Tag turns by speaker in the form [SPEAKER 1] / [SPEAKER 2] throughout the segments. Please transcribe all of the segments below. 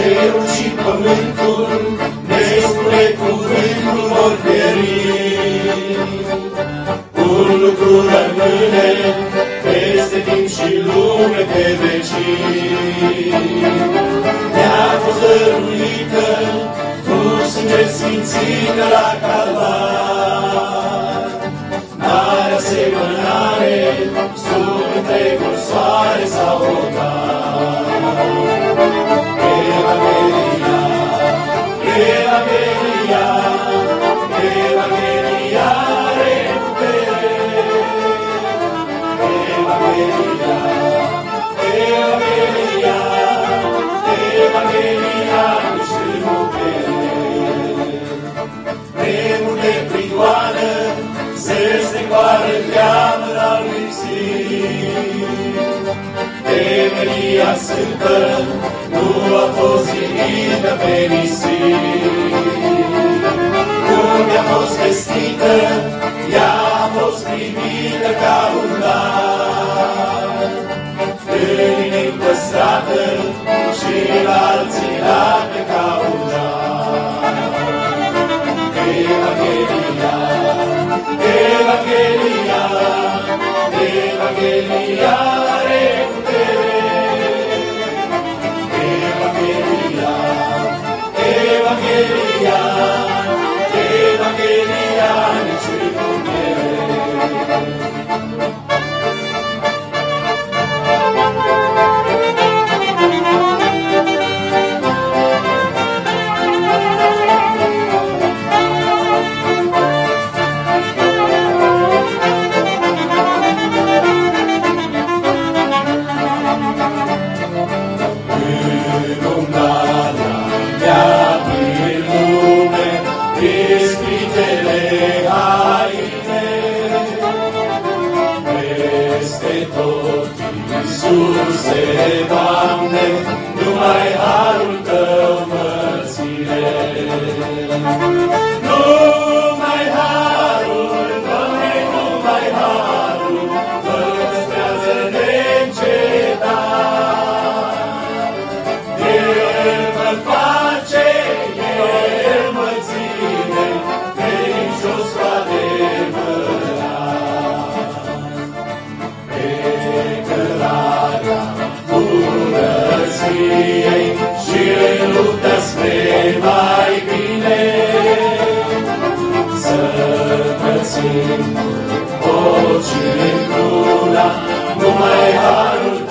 [SPEAKER 1] cerul și pământul, ne spune cuvântul vor pieri. Un lucru rămâne peste timp și lume pe vecii. Ne-a fost dăruită cu sânge sfințită la calvar. Temelia sfântă nu a fost zilită pe nisip. Cum i-a fost vestită, ea a fost primită ca un dar. În păstrată și la alții late ca un dar. Evanghelia, Evanghelia, Evanghelia Iisuse, Doamne, numai harul țin orice într-una, numai harul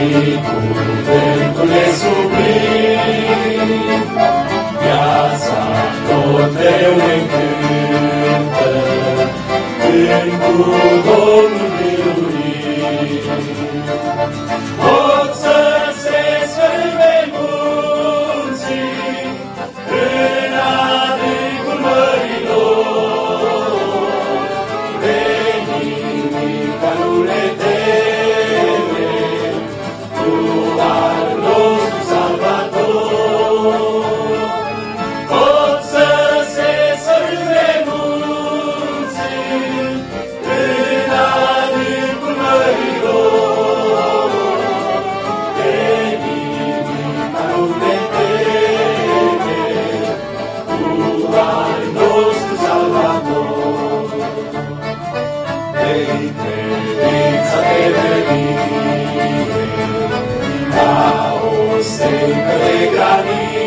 [SPEAKER 1] caico, vento le sublim, viața tot eu încântă, când cu Domnul miluim. Părinte, ființa de venire, din caos de granițe,